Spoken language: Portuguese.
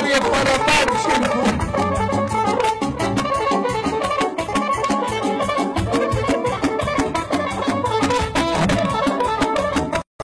Maria para Padre Xingu.